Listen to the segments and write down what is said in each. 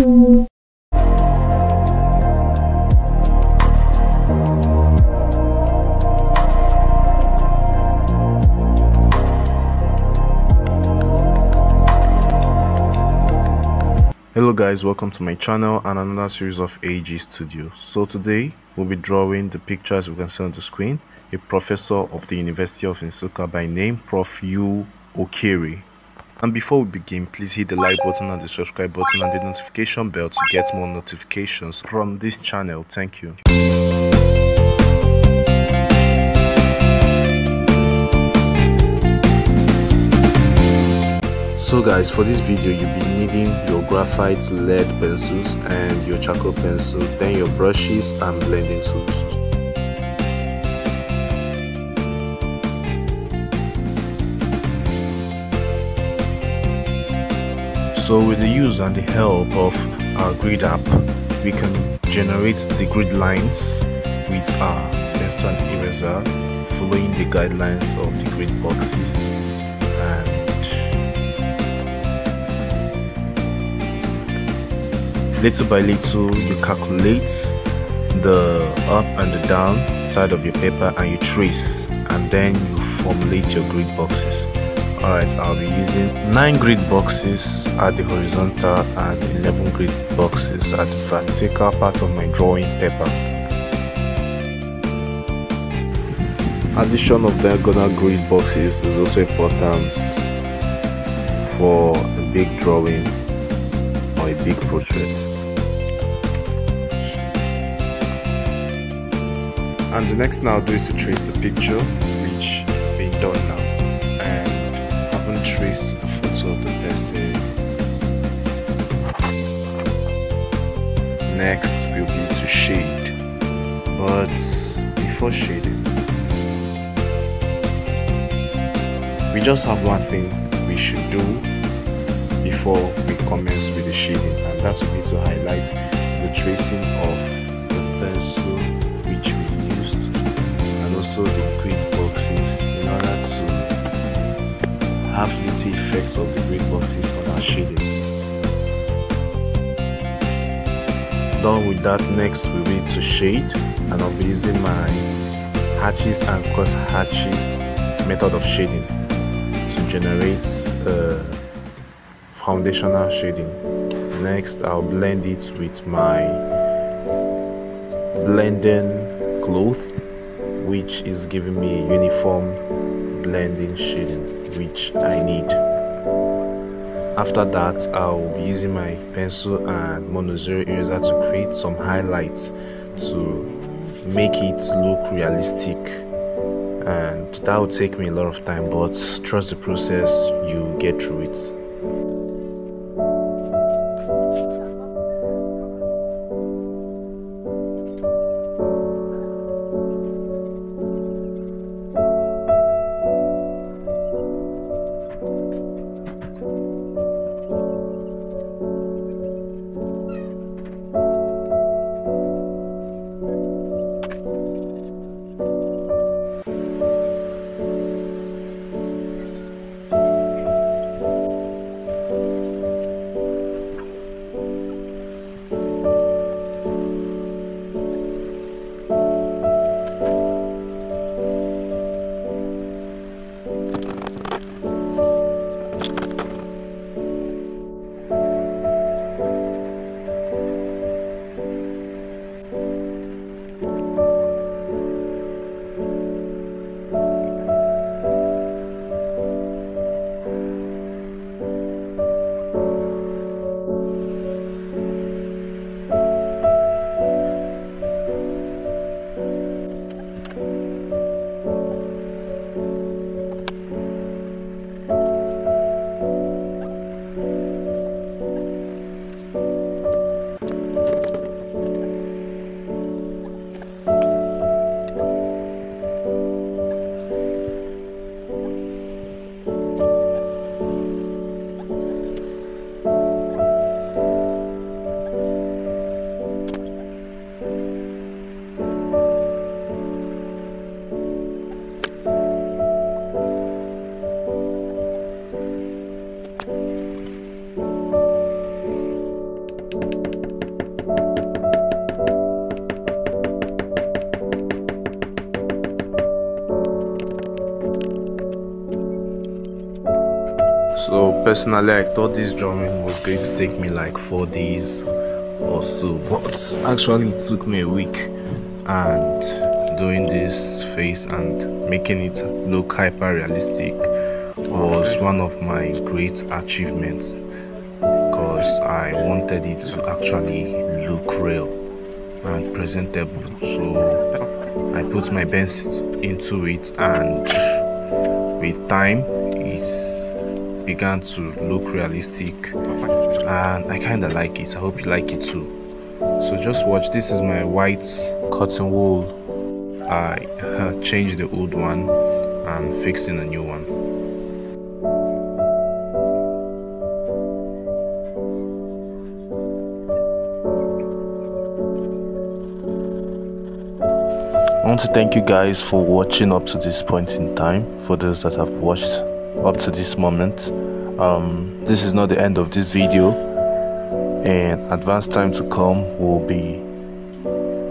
hello guys welcome to my channel and another series of AG Studio. So today we'll be drawing the pictures we can see on the screen. A professor of the University of Nsukka by name Prof. U Okiri and before we begin please hit the like button and the subscribe button and the notification bell to get more notifications from this channel. Thank you. So guys for this video you'll be needing your graphite lead pencils and your charcoal pencil then your brushes and blending tools so with the use and the help of our grid app we can generate the grid lines with our pencil eraser following the guidelines of the grid boxes. And little by little you calculate the up and the down side of your paper and you trace and then you formulate your grid boxes alright I'll be using 9 grid boxes at the horizontal and 11 grid boxes at the vertical part of my drawing paper. Addition of diagonal grid boxes is also important for a big drawing or a big portrait. And the next thing I'll do is to trace the picture which is being done now the photo of the person next will be to shade. But before shading we just have one thing we should do before we commence with the shading and that will be to highlight the tracing of the pencil which we used and also the grid boxes have little effects of the grid boxes on our shading. Done with that next we will to shade and I'll be using my hatches and cross hatches method of shading to generate uh, foundational shading. Next I'll blend it with my blending cloth which is giving me a uniform blending shading which I need. After that I'll be using my pencil and mono zero eraser to create some highlights to make it look realistic and that will take me a lot of time but trust the process you get through it. Personally I thought this drawing was going to take me like four days or so but actually it took me a week. And doing this face and making it look hyper realistic was one of my great achievements because I wanted it to actually look real and presentable. So I put my best into it and with time it began to look realistic. And I kind of like it. I hope you like it too. So just watch this is my white cotton wool. I uh, changed the old one and fixing a new one. I want to thank you guys for watching up to this point in time. For those that have watched up to this moment. Um, this is not the end of this video. And advanced time to come will be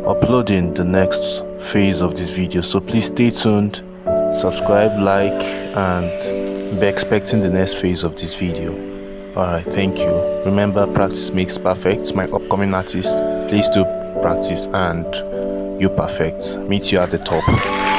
uploading the next phase of this video. So please stay tuned subscribe like and be expecting the next phase of this video. Alright thank you. Remember practice makes perfect. My upcoming artist, please do practice and you perfect. Meet you at the top